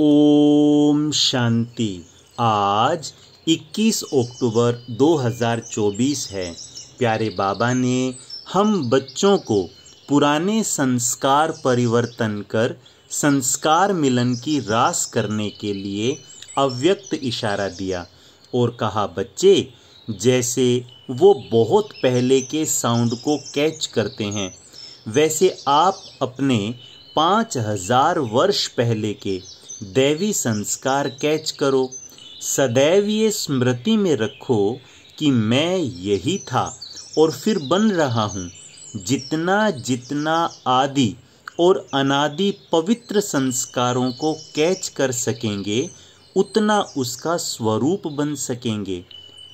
ओम शांति। आज 21 अक्टूबर 2024 है। प्यारे बाबा ने हम बच्चों को पुराने संस्कार परिवर्तन कर संस्कार मिलन की रास करने के लिए अव्यक्त इशारा दिया और कहा, बच्चे, जैसे वो बहुत पहले के साउंड को कैच करते हैं, वैसे आप अपने पाँच हज़ार वर्ष पहले के दैवी संस्कार कैच करो, सदैव ये स्मृति में रखो कि मैं यही था और फिर बन रहा हूँ। जितना जितना आदि और अनादि पवित्र संस्कारों को कैच कर सकेंगे, उतना उसका स्वरूप बन सकेंगे।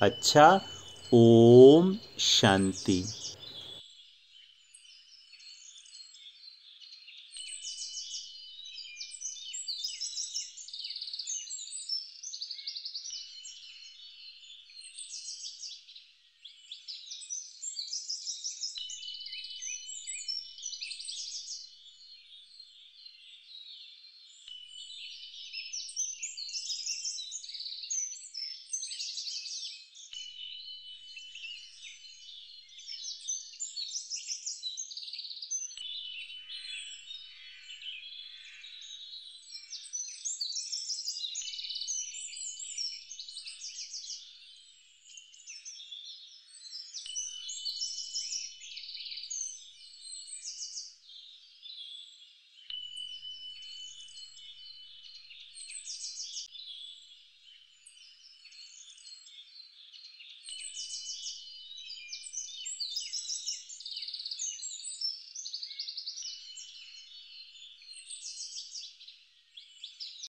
अच्छा ओम शांति।